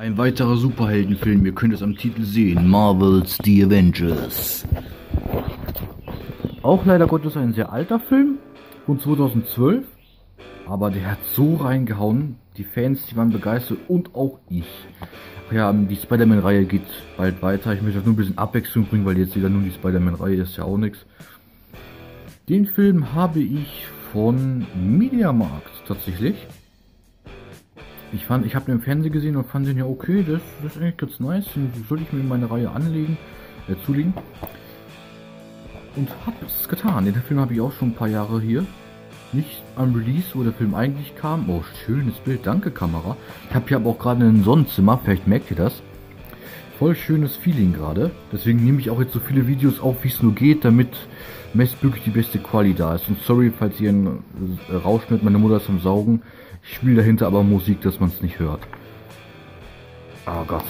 Ein weiterer Superheldenfilm, ihr könnt es am Titel sehen, Marvel's The Avengers. Auch leider Gottes ein sehr alter Film, von 2012, aber der hat so reingehauen, die Fans, die waren begeistert und auch ich. Ja, die Spider-Man-Reihe geht bald weiter, ich möchte nur ein bisschen Abwechslung bringen, weil jetzt wieder nur die Spider-Man-Reihe ist ja auch nichts. Den Film habe ich von Mediamarkt tatsächlich. Ich fand, ich habe den im Fernsehen gesehen und fand den ja okay, das, das ist eigentlich ganz nice, den sollte ich mir in meine Reihe anlegen, äh, zulegen. Und hab es getan. Den Film habe ich auch schon ein paar Jahre hier. Nicht am Release, wo der Film eigentlich kam. Oh, schönes Bild, danke Kamera. Ich habe hier aber auch gerade ein Sonnenzimmer, vielleicht merkt ihr das. Voll schönes Feeling gerade. Deswegen nehme ich auch jetzt so viele Videos auf, wie es nur geht, damit bestmöglich die beste Quali da ist. Und sorry, falls ihr einen äh, Rausch mit meine Mutter am Saugen. Ich spiele dahinter aber Musik, dass man es nicht hört. Oh Gott.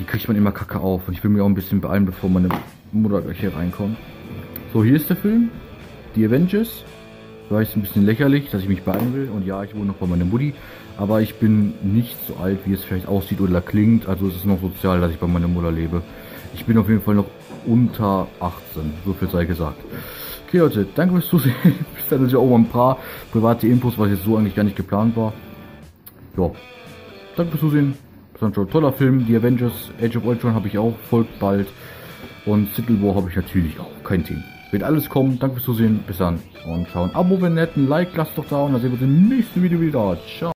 Die kriegt man immer kacke auf. Und ich will mir auch ein bisschen beeilen, bevor meine Mutter gleich hier reinkommt. So, hier ist der Film. Die Avengers. War jetzt ein bisschen lächerlich, dass ich mich beeilen will. Und ja, ich wohne noch bei meiner Mutti. Aber ich bin nicht so alt, wie es vielleicht aussieht oder klingt. Also es ist noch sozial, dass ich bei meiner Mutter lebe. Ich bin auf jeden Fall noch unter 18. So viel sei gesagt. Okay Leute, danke fürs Zusehen. Bis dann natürlich auch mal ein paar private Infos, was jetzt so eigentlich gar nicht geplant war. Ja, danke fürs Zusehen. Das ist ein toller Film. Die Avengers, Age of Ultron habe ich auch, folgt bald. Und Civil War habe ich natürlich auch, kein Team. Wird alles kommen. Danke fürs Zusehen. Bis dann. Und schauen. Abo, wenn nett, ein Like, lasst doch da und dann sehen wir uns im nächsten Video wieder. Ciao.